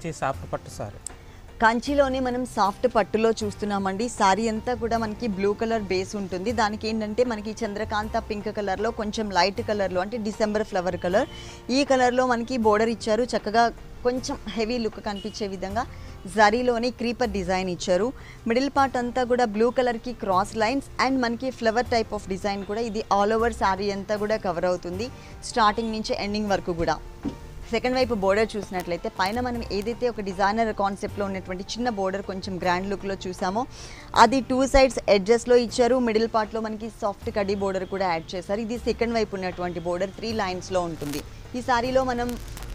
మంచి సాఫ్ట్ పట్టు సారీ. కంచిలోనే మనం సాఫ్ట్ పట్టులో చూస్తున్నామండి. సారీ అంతా కూడా మనకి బ్లూ కలర్ బేస్ ఉంటుంది. దానికి ఏంటంటే మనకి చంద్రకాంత పింక్ కలర్లో కొంచెం లైట్ కలర్లో అంటే డిసెంబర్ ఫ్లవర్ కలర్. ఈ కలర్లో మనకి బోర్డర్ ఇచ్చారు. చక్కగా కొంచెం హెవీ లుక్ కనిపించే విధంగా జరీలోని క్రీపర్ డిజైన్ ఇచ్చారు. మిడిల్ పార్ట్ అంతా కూడా బ్లూ కలర్కి క్రాస్ లైన్స్ అండ్ మనకి ఫ్లవర్ టైప్ ఆఫ్ డిజైన్ కూడా ఇది ఆల్ ఓవర్ శారీ అంతా కూడా కవర్ అవుతుంది. స్టార్టింగ్ నుంచి ఎండింగ్ వరకు కూడా. సెకండ్ వైపు బోర్డర్ చూసినట్లయితే పైన మనం ఏదైతే ఒక డిజైనర్ కాన్సెప్ట్లో ఉన్నటువంటి చిన్న బోర్డర్ కొంచెం గ్రాండ్ లుక్లో చూసామో అది టూ సైడ్స్ ఎడ్జెస్లో ఇచ్చారు. మిడిల్ పార్ట్లో మనకి సాఫ్ట్ కడీ బోర్డర్ కూడా యాడ్ చేశారు. ఇది సెకండ్ వైపు ఉన్నటువంటి బోర్డర్ త్రీ లైన్స్లో ఉంటుంది. ఈ సారీలో మనం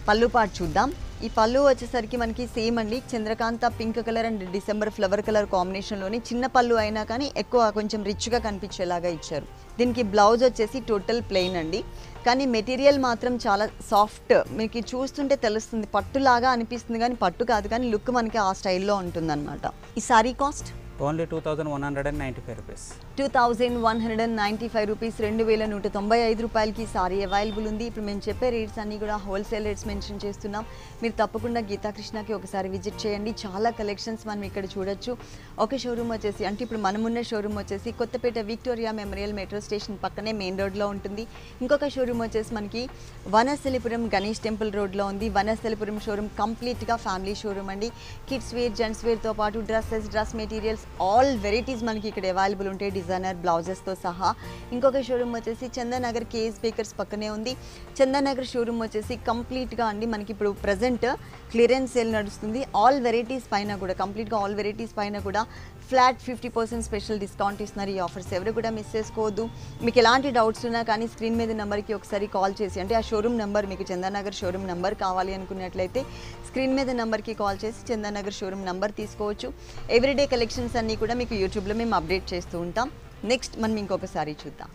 పళ్ళు పార్ట్ చూద్దాం. ఈ పళ్ళు వచ్చేసరికి మనకి సేమ్ అండి. Chandrakanta pink colour and December flower colour కాంబినేషన్లోని చిన్న పళ్ళు అయినా కానీ ఎక్కువ కొంచెం రిచ్గా కనిపించేలాగా ఇచ్చారు. దీనికి బ్లౌజ్ వచ్చేసి టోటల్ ప్లెయిన్ అండి. కానీ మెటీరియల్ మాత్రం చాలా సాఫ్ట్. మీకు చూస్తుంటే తెలుస్తుంది పట్టులాగా అనిపిస్తుంది కానీ పట్టు కాదు కానీ లుక్ మనకి ఆ స్టైల్లో ఉంటుందన్నమాట. ఈ sari cost? Only two thousand one hundred and ninety five rupees. Two thousand one hundred and ninety five rupees రెండు వేల నూట తొంభై ఐదు రూపాయలకి సారీ అవైలబుల్ ఉంది. ఇప్పుడు మేము చెప్పే రేట్స్ అన్నీ కూడా హోల్సేల్ రేట్స్ మెన్షన్ చేస్తున్నాం. మీరు తప్పకుండా గీతాకృష్ణకి ఒకసారి విజిట్ చేయండి. చాలా కలెక్షన్స్ మనం ఇక్కడ చూడొచ్చు. ఒక షోరూమ్ వచ్చేసి అంటే ఇప్పుడు మనమున్న షోరూమ్ వచ్చేసి Kothapet Victoria Memorial metro station పక్కనే మెయిన్ రోడ్లో ఉంటుంది. ఇంకొక షోరూమ్ వచ్చేసి మనకి వనసలిపురం గణేష్ టెంపుల్ రోడ్లో ఉంది. వనసలిపురం షోరూమ్ కంప్లీట్గా ఫ్యామిలీ షోరూమ్ అండి. కిడ్స్ వేర్ జెంట్స్ వేర్తో పాటు dresses dress materials all varieties మనకి ఇక్కడ అవైలబుల్ ఉంటాయి డిజైనర్ బ్లౌజెస్తో సహా. ఇంకొక షోరూమ్ వచ్చేసి చందనగర్ కేఎస్ బేకర్స్ పక్కనే ఉంది. చందనగర్ షోరూమ్ వచ్చేసి కంప్లీట్గా అండి మనకి ఇప్పుడు ప్రజెంట్ క్లియరెన్స్ సేల్ నడుస్తుంది. ఆల్ వెరైటీస్ పైన కూడా కంప్లీట్గా ఆల్ వెరైటీస్ పైన కూడా flat fifty percent special discount ఇస్తున్నారు. ఈ ఆఫర్స్ ఎవరు కూడా మిస్ చేసుకోవద్దు. మీకు ఎలాంటి డౌట్స్ ఉన్నా కానీ స్క్రీన్ మీద నెంబర్కి ఒకసారి కాల్ చేసి అంటే ఆ షోరూమ్ నెంబర్ మీకు చందానగర్ షోరూమ్ నెంబర్ కావాలి అనుకున్నట్లయితే స్క్రీన్ మీద నెంబర్కి కాల్ చేసి చందానగర్ షోరూమ్ నెంబర్ తీసుకోవచ్చు. ఎవ్రీడే కలెక్షన్స్ అన్నీ కూడా మీకు యూట్యూబ్లో మేము అప్డేట్ చేస్తూ ఉంటాం. నెక్స్ట్ మనం ఇంకొకసారి చూద్దాం.